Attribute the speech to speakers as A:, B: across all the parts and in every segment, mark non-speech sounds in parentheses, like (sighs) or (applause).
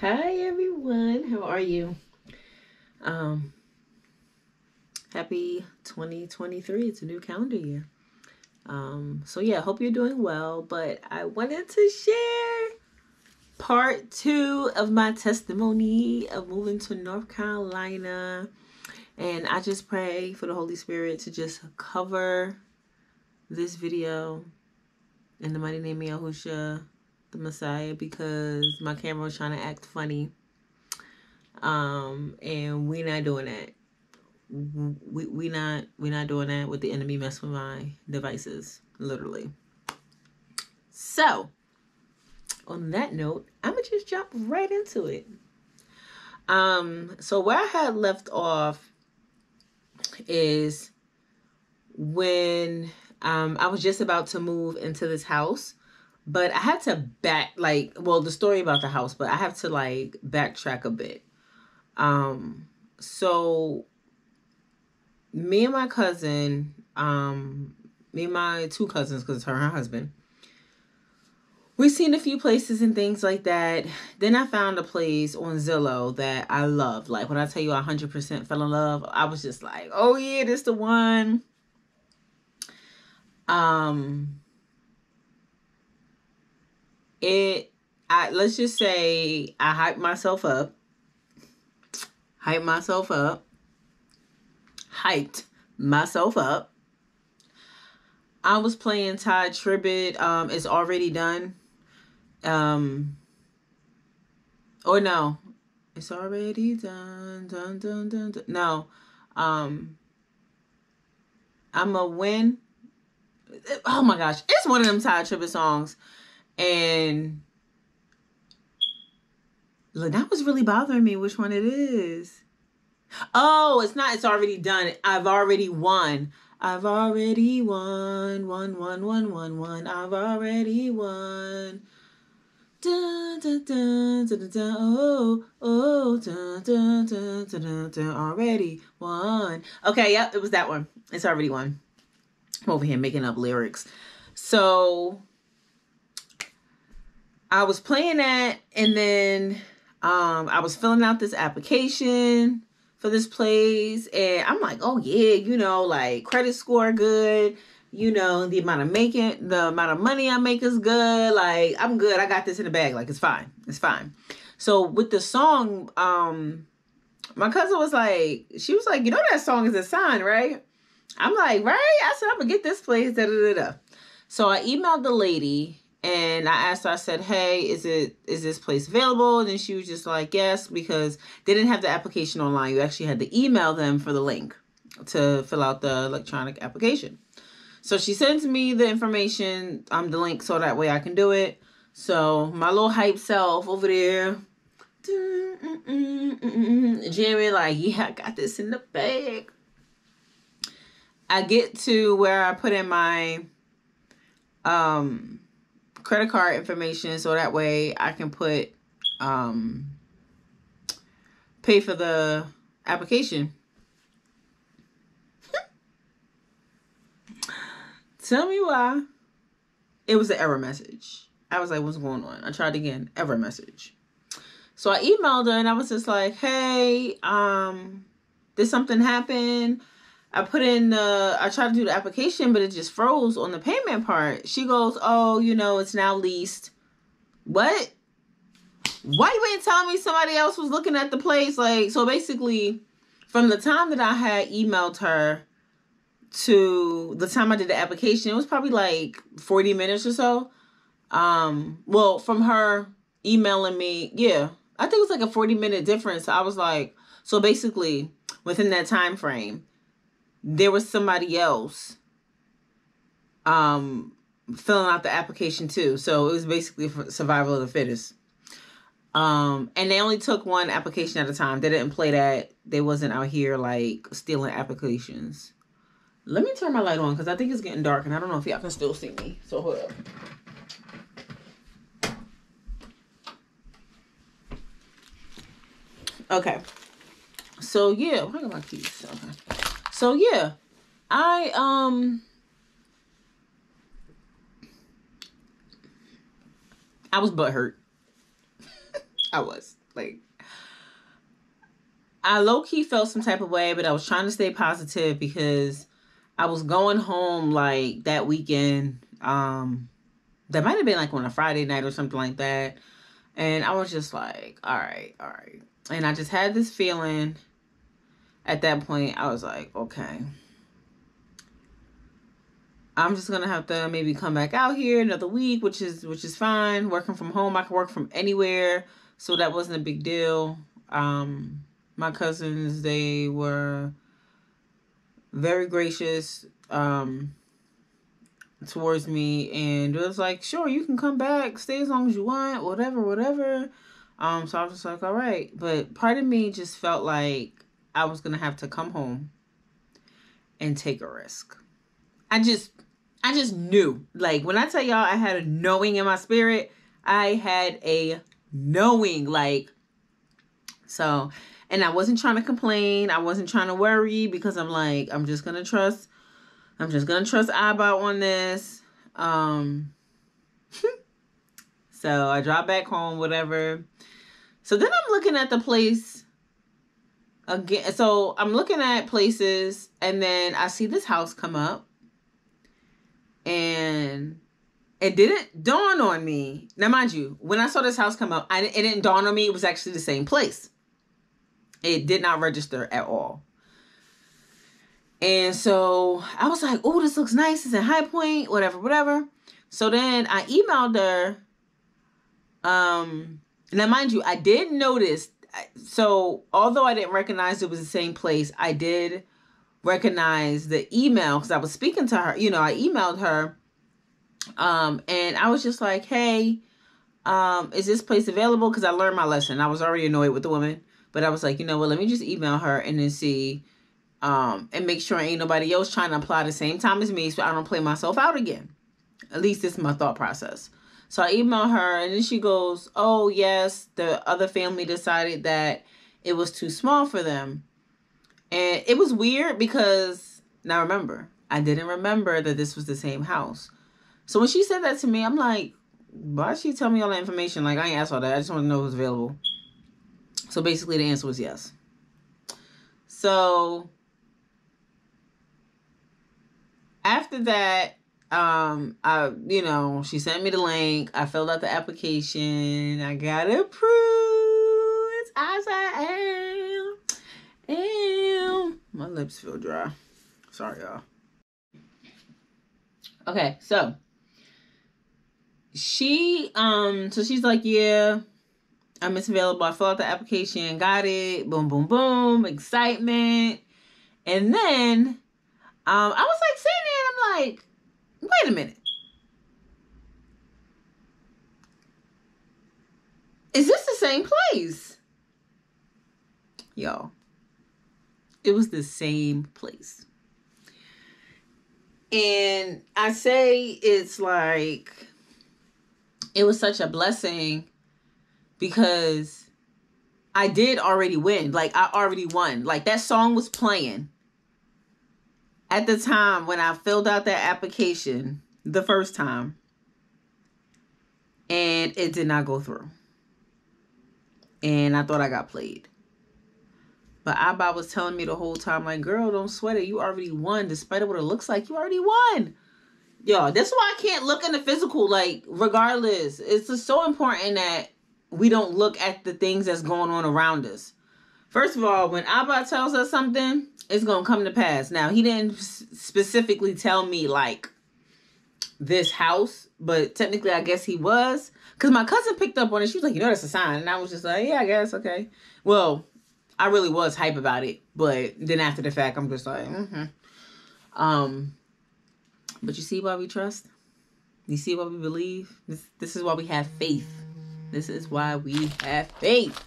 A: Hi everyone, how are you? Um happy 2023. It's a new calendar year. Um so yeah, hope you're doing well, but I wanted to share part 2 of my testimony of moving to North Carolina. And I just pray for the Holy Spirit to just cover this video in the mighty name of Yahushua the Messiah because my camera was trying to act funny. Um, and we're not doing that. We we not we not doing that with the enemy mess with my devices, literally. So, on that note, I'm gonna just jump right into it. Um, so where I had left off is when um I was just about to move into this house but I had to back like well the story about the house, but I have to like backtrack a bit. Um so me and my cousin, um me and my two cousins cuz her and her husband We've seen a few places and things like that. Then I found a place on Zillow that I love. Like when I tell you I 100% fell in love, I was just like, "Oh yeah, this the one." Um it I let's just say I hyped myself up. Hyped myself up. Hyped myself up. I was playing Tye Tribbett. Um, it's already done. Um, or no, it's already done. Dun dun. dun. No, um, I'm a win. Oh my gosh, it's one of them Tye Tribbett songs and look, that was really bothering me which one it is. Oh, it's not, it's already done. I've already won. I've already won. One, one, one, one, one. I've already won. Dun, dun, dun, dun, dun, oh, oh, dun, dun, dun, dun, dun, already won. Okay, yep, it was that one. It's already won. I'm over here making up lyrics. So I was playing that and then um I was filling out this application for this place and I'm like, "Oh yeah, you know, like credit score good, you know, the amount of making the amount of money I make is good. Like I'm good. I got this in the bag. Like it's fine. It's fine." So with the song um my cousin was like, she was like, "You know that song is a sign, right?" I'm like, "Right?" I said, "I'm to get this place da da da da." So I emailed the lady and I asked her, I said, Hey, is it is this place available? And then she was just like, Yes, because they didn't have the application online. You actually had to email them for the link to fill out the electronic application. So she sends me the information, um, the link so that way I can do it. So my little hype self over there. (laughs) Jerry, like, yeah, I got this in the bag. I get to where I put in my um credit card information so that way I can put um pay for the application. (laughs) Tell me why. It was an error message. I was like, what's going on? I tried again, error message. So I emailed her and I was just like, hey, um, did something happen? I put in the, I tried to do the application, but it just froze on the payment part. She goes, oh, you know, it's now leased. What? Why you ain't telling me somebody else was looking at the place? Like, so basically, from the time that I had emailed her to the time I did the application, it was probably like 40 minutes or so. Um, well, from her emailing me, yeah, I think it was like a 40 minute difference. I was like, so basically, within that time frame, there was somebody else um filling out the application too. So it was basically for survival of the fittest. Um, and they only took one application at a time. They didn't play that. They wasn't out here like stealing applications. Let me turn my light on because I think it's getting dark and I don't know if y'all can still see me. So hold up. Okay. So yeah, got my keys. Okay. So yeah, I um I was butthurt. (laughs) I was. like I low key felt some type of way, but I was trying to stay positive because I was going home like that weekend. Um, that might have been like on a Friday night or something like that. And I was just like, all right, all right. And I just had this feeling at that point, I was like, okay. I'm just gonna have to maybe come back out here another week, which is which is fine. Working from home, I can work from anywhere, so that wasn't a big deal. Um, my cousins, they were very gracious um, towards me, and it was like, sure, you can come back, stay as long as you want, whatever, whatever. Um, so I was just like, all right, but part of me just felt like I was gonna have to come home and take a risk. I just, I just knew. Like when I tell y'all, I had a knowing in my spirit. I had a knowing, like, so and I wasn't trying to complain. I wasn't trying to worry because I'm like, I'm just gonna trust. I'm just gonna trust Abba on this. Um (laughs) so I drop back home, whatever. So then I'm looking at the place again. So I'm looking at places and then I see this house come up. And it didn't dawn on me. Now, mind you, when I saw this house come up, I, it didn't dawn on me. It was actually the same place. It did not register at all. And so I was like, oh, this looks nice. It's in High Point, whatever, whatever. So then I emailed her. Um, now mind you, I did notice. So although I didn't recognize it was the same place, I did recognize the email because I was speaking to her. You know, I emailed her. Um, and I was just like, hey, um, is this place available? Because I learned my lesson. I was already annoyed with the woman. But I was like, you know what, let me just email her and then see um and make sure ain't nobody else trying to apply the same time as me so I don't play myself out again. At least this is my thought process. So I email her and then she goes, Oh yes, the other family decided that it was too small for them. And it was weird because now remember, I didn't remember that this was the same house. So when she said that to me, I'm like, why she tell me all that information? Like I ain't asked all that. I just want to know who's available. So basically, the answer was yes. So after that, um, I you know she sent me the link. I filled out the application. I got approved as I am. Am my lips feel dry. Sorry, y'all. Okay, so she um so she's like yeah I'm it's available. I filled out the application, got it. Boom, boom, boom. Excitement. And then um, I was like sitting there and I'm like, wait a minute. Is this the same place? Y'all, it was the same place. And I say it's like, it was such a blessing because I did already win. Like I already won. Like that song was playing at the time when I filled out that application the first time and it did not go through. And I thought I got played. But Abba was telling me the whole time, like, girl, don't sweat it. You already won. Despite of what it looks like, you already won. Yo, that's why I can't look in the physical, like, regardless. It's just so important that we don't look at the things that's going on around us. First of all, when Abba tells us something, it's to come to pass. Now, he didn't specifically tell me like this house, but technically I guess he was. Because my cousin picked up on it. She was like, you know, that's a sign. And I was just like, yeah, I guess, okay. Well, I really was hype about it. But then after the fact, I'm just like, mm-hmm. Um, but you see why we trust? You see why we believe? This, this is why we have faith. This is why we have faith.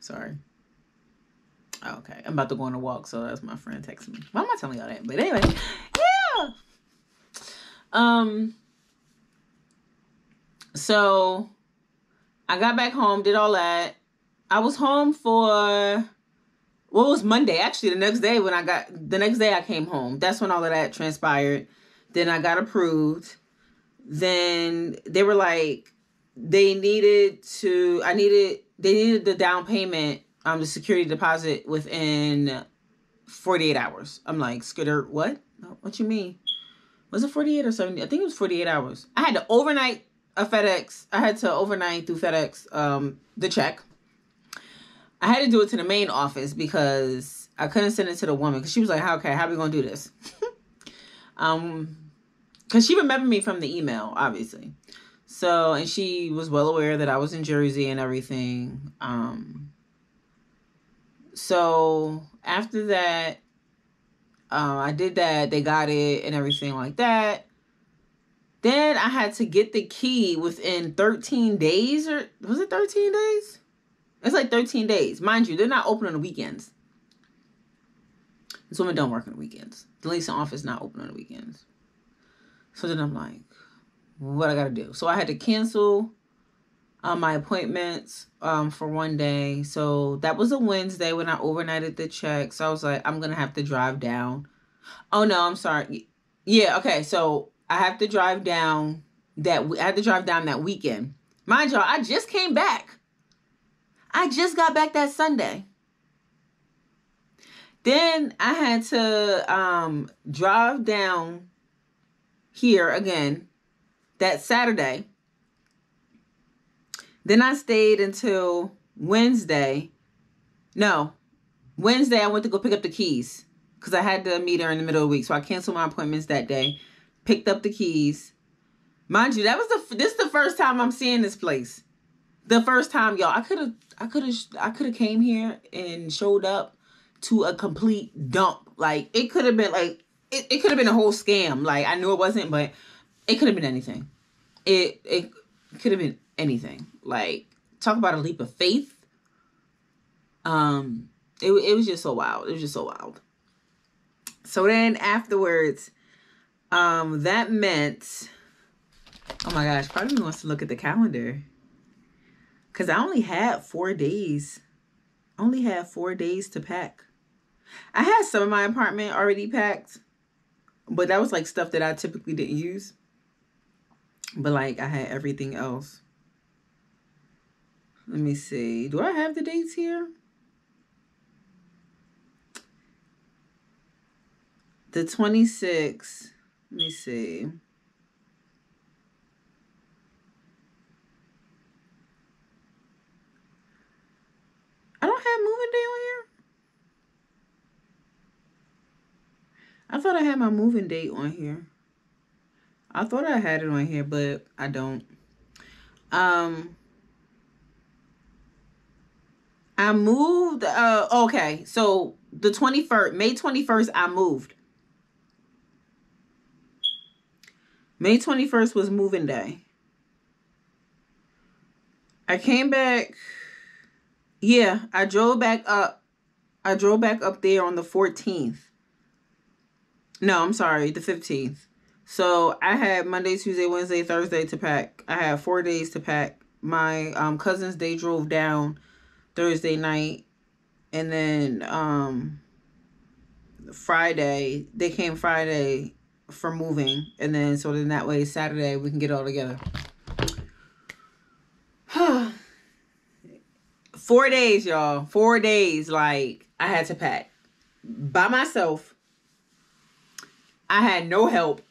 A: Sorry. Okay, I'm about to go on a walk, so that's my friend texting me. Why am I telling y'all that? But anyway, (laughs) yeah. Um. So, I got back home, did all that. I was home for well, was Monday actually. The next day when I got the next day I came home. That's when all of that transpired. Then I got approved then they were like, they needed to I needed they needed the down payment, um the security deposit within 48 hours. I'm like, Skitter, what? What you mean? Was it 48 or 70? I think it was 48 hours. I had to overnight a FedEx. I had to overnight through FedEx um the check. I had to do it to the main office because I couldn't send it to the woman because she was like, "Okay, how are we gonna do this?" (laughs) um, because she remembered me from the email, obviously. So, and she was well aware that I was in Jersey and everything. Um, so after that, uh, I did that. They got it and everything like that. Then I had to get the key within 13 days, or was it 13 days? It's like 13 days. Mind you, they're not open on the weekends. This woman don't work on the weekends. The leasing office not open on the weekends. So then I'm like, what I gotta do? So I had to cancel um, my appointments um, for one day. So that was a Wednesday when I overnighted the check. So I was like, I'm gonna have to drive down. Oh no, I'm sorry. Yeah, okay. So I have to drive down that I had to drive down that weekend. Mind y'all, I just came back. I just got back that Sunday. Then I had to um, drive down here again that Saturday. Then I stayed until Wednesday. No, Wednesday I went to go pick up the keys because I had to meet her in the middle of the week. So I canceled my appointments that day, picked up the keys. Mind you, that was the this is the first time I'm seeing this place. The first time, y'all. I could have I could have I could have came here and showed up to a complete dump. Like it could have been like it, it could have been a whole scam. Like I knew it wasn't, but it could have been anything. It it could have been anything. Like talk about a leap of faith. Um, it it was just so wild. It was just so wild. So then afterwards, um, that meant, oh my gosh, part of me wants to look at the calendar. Cause I only had four days. Only had four days to pack. I had some of my apartment already packed, but that was like stuff that I typically didn't use. But like I had everything else. Let me see. Do I have the dates here? The 26th. Let me see. I don't have moving day on here. I thought I had my moving date on here. I thought I had it on here, but I don't. Um, I moved. Uh, okay, so the twenty first, May twenty first, I moved. May twenty first was moving day. I came back. Yeah, I drove back up. I drove back up there on the fourteenth. No, I'm sorry, the fifteenth. So I had Monday, Tuesday, Wednesday, Thursday to pack. I had four days to pack. My um, cousins they drove down Thursday night, and then um, Friday they came Friday for moving, and then so then that way Saturday we can get all together. (sighs) Four days, y'all. Four days. Like I had to pack by myself. I had no help.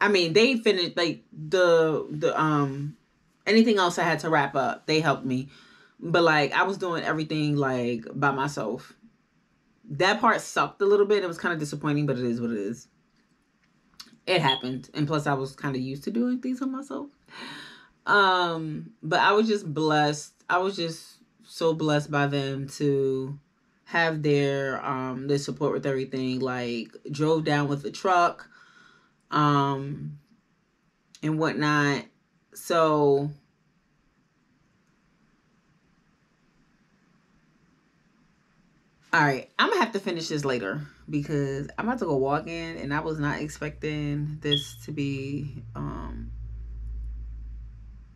A: I mean, they finished like the the um anything else I had to wrap up. They helped me. But like I was doing everything like by myself. That part sucked a little bit. It was kind of disappointing, but it is what it is. It happened. And plus I was kind of used to doing things on myself. Um, but I was just blessed. I was just so blessed by them to have their um their support with everything. Like drove down with the truck um, and whatnot. So, all right, I'm gonna have to finish this later because I'm about to go walk in, and I was not expecting this to be um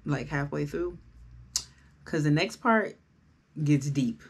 A: like halfway through because the next part gets deep.